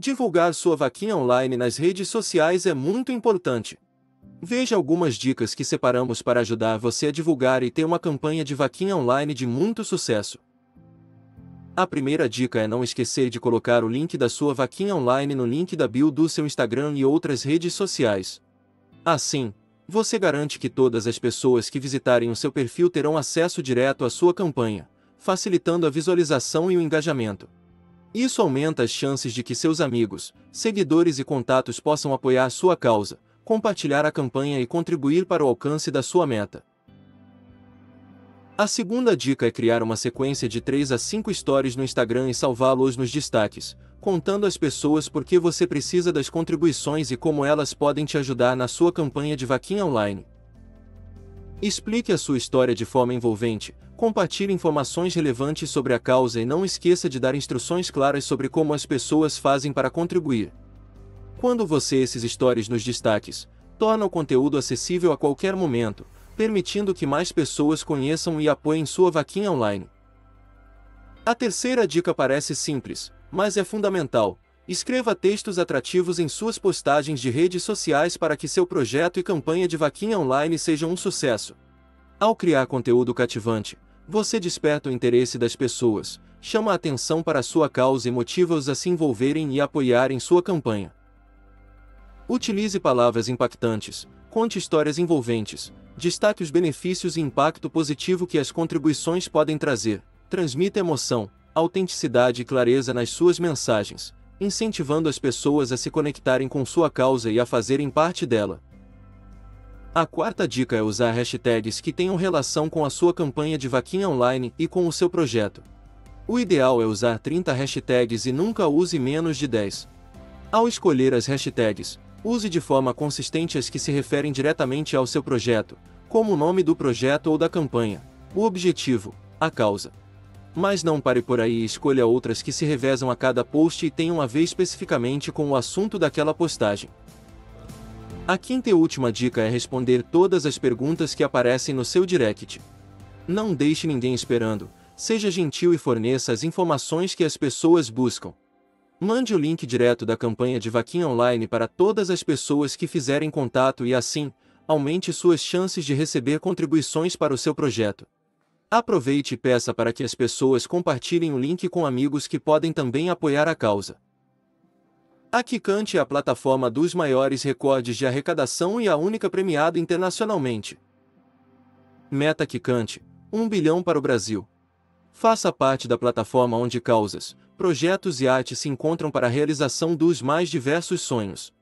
Divulgar sua vaquinha online nas redes sociais é muito importante. Veja algumas dicas que separamos para ajudar você a divulgar e ter uma campanha de vaquinha online de muito sucesso. A primeira dica é não esquecer de colocar o link da sua vaquinha online no link da bio do seu Instagram e outras redes sociais. Assim, você garante que todas as pessoas que visitarem o seu perfil terão acesso direto à sua campanha, facilitando a visualização e o engajamento. Isso aumenta as chances de que seus amigos, seguidores e contatos possam apoiar sua causa, compartilhar a campanha e contribuir para o alcance da sua meta. A segunda dica é criar uma sequência de 3 a 5 stories no Instagram e salvá-los nos destaques, contando às pessoas por que você precisa das contribuições e como elas podem te ajudar na sua campanha de vaquinha online. Explique a sua história de forma envolvente, compartilhe informações relevantes sobre a causa e não esqueça de dar instruções claras sobre como as pessoas fazem para contribuir. Quando você esses stories nos destaques, torna o conteúdo acessível a qualquer momento, permitindo que mais pessoas conheçam e apoiem sua vaquinha online. A terceira dica parece simples, mas é fundamental. Escreva textos atrativos em suas postagens de redes sociais para que seu projeto e campanha de vaquinha online sejam um sucesso. Ao criar conteúdo cativante, você desperta o interesse das pessoas, chama a atenção para a sua causa e motiva-os a se envolverem e apoiarem sua campanha. Utilize palavras impactantes, conte histórias envolventes, destaque os benefícios e impacto positivo que as contribuições podem trazer, transmita emoção, autenticidade e clareza nas suas mensagens, incentivando as pessoas a se conectarem com sua causa e a fazerem parte dela. A quarta dica é usar hashtags que tenham relação com a sua campanha de vaquinha online e com o seu projeto. O ideal é usar 30 hashtags e nunca use menos de 10. Ao escolher as hashtags, Use de forma consistente as que se referem diretamente ao seu projeto, como o nome do projeto ou da campanha, o objetivo, a causa. Mas não pare por aí e escolha outras que se revezam a cada post e tenham a ver especificamente com o assunto daquela postagem. A quinta e última dica é responder todas as perguntas que aparecem no seu direct. Não deixe ninguém esperando, seja gentil e forneça as informações que as pessoas buscam. Mande o link direto da campanha de vaquinha online para todas as pessoas que fizerem contato e assim, aumente suas chances de receber contribuições para o seu projeto. Aproveite e peça para que as pessoas compartilhem o link com amigos que podem também apoiar a causa. A Kikante é a plataforma dos maiores recordes de arrecadação e a única premiada internacionalmente. Meta Kikante, 1 bilhão para o Brasil. Faça parte da plataforma onde causas, projetos e arte se encontram para a realização dos mais diversos sonhos.